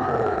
Wow.